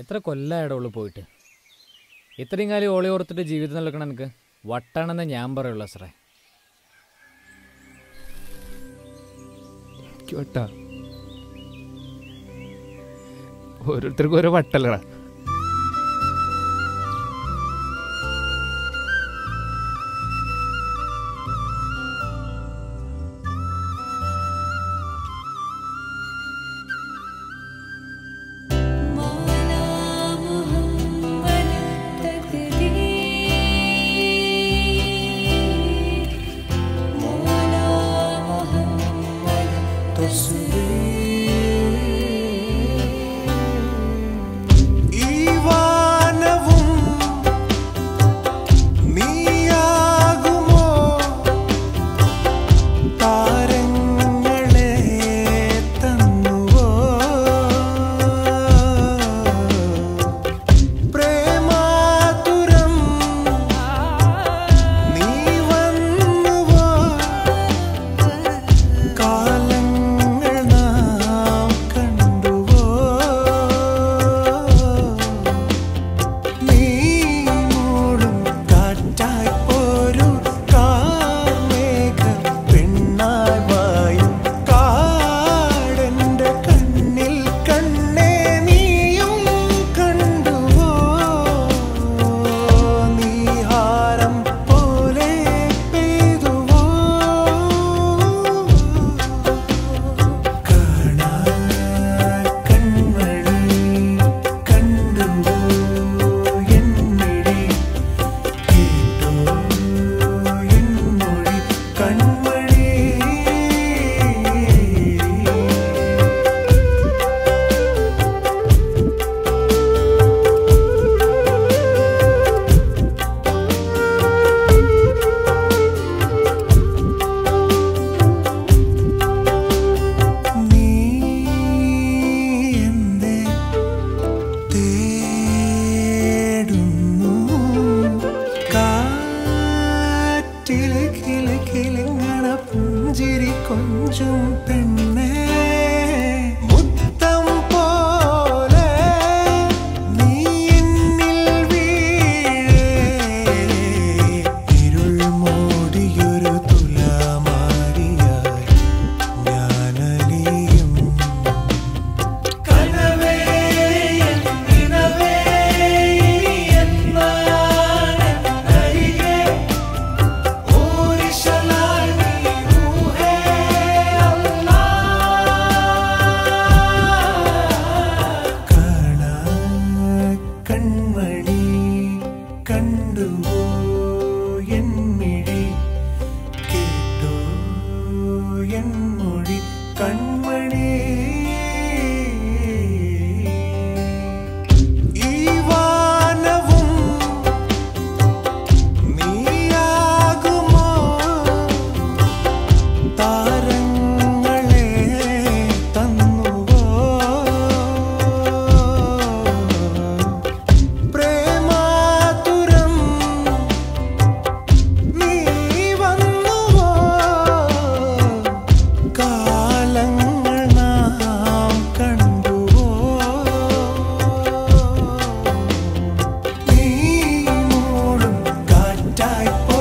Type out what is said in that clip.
എത്ര കൊല്ലായിട ഉള്ളു പോയിട്ട്? ഇത്രയും കാലം ഓളി ഓർത്തിട്ട് ജീവിതം നിൽക്കണം എനിക്ക് വട്ടാണെന്ന് ഞാൻ പറയുള്ളൂ സാറേ ഓരോരുത്തർക്കും ഓരോ വട്ടല്ലടാ. You've been. கண்டுவோ N Oh.